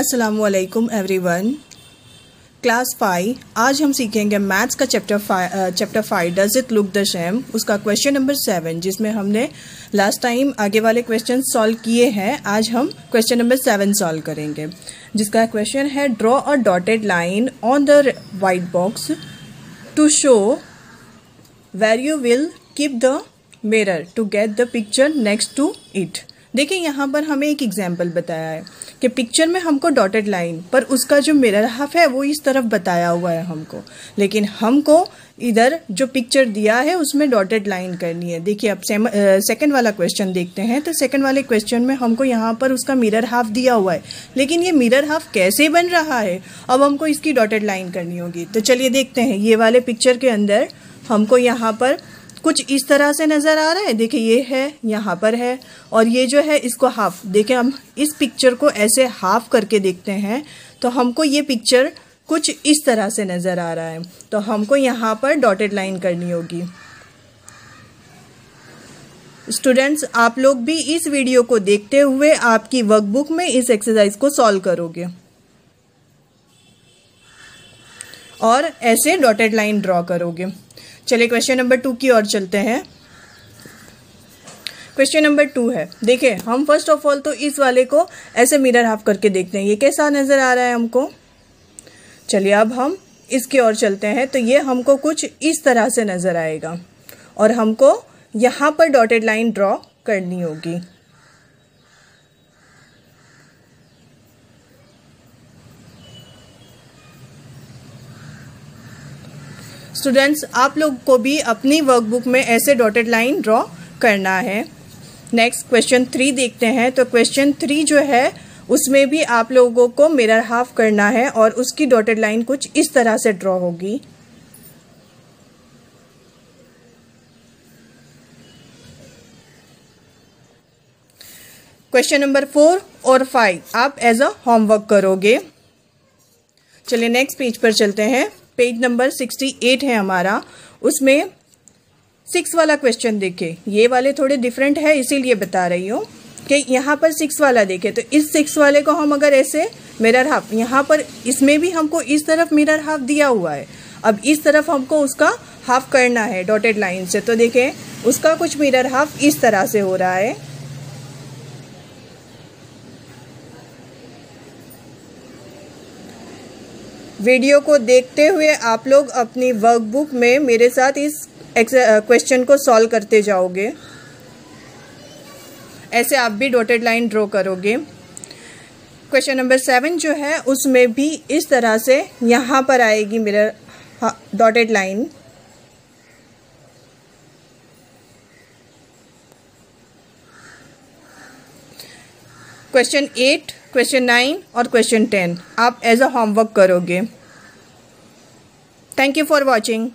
असलकुम everyone class five आज हम सीखेंगे मैथ्स का chapter five chapter five does it look the same उसका क्वेश्चन नंबर सेवन जिसमें हमने लास्ट टाइम आगे वाले क्वेश्चन सॉल्व किए हैं, आज हम क्वेश्चन नंबर सेवन सॉल्व करेंगे। जिसका क्वेश्चन है draw a dotted line on the white box to show where you will keep the mirror to get the picture next to it देखिए, यहाँ पर हमें एक एग्ज़ाम्पल बताया है कि पिक्चर में हमको डॉटेड लाइन पर उसका जो मिरर हाफ़ है, वो इस तरफ़ बताया हुआ है हमको। लेकिन हमको इधर जो पिक्चर दिया है, उसमें डॉटेड लाइन करनी है। देखिए, अब सेकंड वाला क्वेश्चन देखते हैं। तो सेकंड वाले क्वेश्चन में हमको यहाँ पर उसका मिरर हाफ़ दिया हुआ है। लेकिन ये मिरर हाफ़ कैसे बन रहा है? अब हमको इसकी डॉटेड लाइन करनी होगी। तो चलिए देखते हैं। ये वाले पिक्चर के अंदर हमको यहाँ पर कुछ इस तरह से नज़र आ रहा है। देखिए, ये है, यहाँ पर है, और ये जो है, इसको हाफ़ देखिए, हम इस पिक्चर को ऐसे हाफ़ करके देखते हैं तो हमको ये पिक्चर कुछ इस तरह से नज़र आ रहा है। तो हमको यहाँ पर डॉटेड लाइन करनी होगी। स्टूडेंट्स आप लोग भी इस वीडियो को देखते हुए आपकी वर्कबुक में इस एक्सरसाइज को सॉल्व करोगे। और ऐसे डॉटेड लाइन ड्रॉ करोगे। चलिए क्वेश्चन नंबर टू की ओर चलते हैं। क्वेश्चन नंबर टू है। देखिए, हम फ़र्स्ट ऑफ़ ऑल तो इस वाले को ऐसे मिरर हाफ़ करके देखते हैं। ये कैसा नज़र आ रहा है हमको? चलिए, अब हम इसकी ओर चलते हैं। तो ये हमको कुछ इस तरह से नज़र आएगा। और हमको यहाँ पर डॉटेड लाइन ड्रॉ करनी होगी। स्टूडेंट्स आप लोग को भी अपनी वर्कबुक में ऐसे डॉटेड लाइन ड्रॉ करना है। नेक्स्ट क्वेश्चन थ्री देखते हैं। तो क्वेश्चन थ्री जो है, उसमें भी आप लोगों को मिरर हाफ़ करना है और उसकी डॉटेड लाइन कुछ इस तरह से ड्रॉ होगी। क्वेश्चन नंबर फोर और फाइव आप एज अ होमवर्क करोगे। चलिए नेक्स्ट पेज पर चलते हैं। पेज नंबर सिक्सटी एट है हमारा, उसमें सिक्स वाला क्वेश्चन देखे। ये वाले थोड़े डिफरेंट है, इसीलिए बता रही हूँ कि यहाँ पर सिक्स वाला देखे। तो इस सिक्स वाले को हम अगर ऐसे मिरर हाफ़ यहाँ पर इसमें भी हमको इस तरफ़ मिरर हाफ़ दिया हुआ है। अब इस तरफ़ हमको उसका हाफ़ करना है डॉटेड लाइन से। तो देखें, उसका कुछ मिरर हाफ़ इस तरह से हो रहा है। वीडियो को देखते हुए आप लोग अपनी वर्कबुक में मेरे साथ इस क्वेश्चन को सॉल्व करते जाओगे। ऐसे आप भी डॉटेड लाइन ड्रॉ करोगे। क्वेश्चन नंबर सेवन जो है, उसमें भी इस तरह से यहाँ पर आएगी मेरा dotted line question eight, question nine और क्वेश्चन टेन। आप एज अ होमवर्क करोगे। Thank you for watching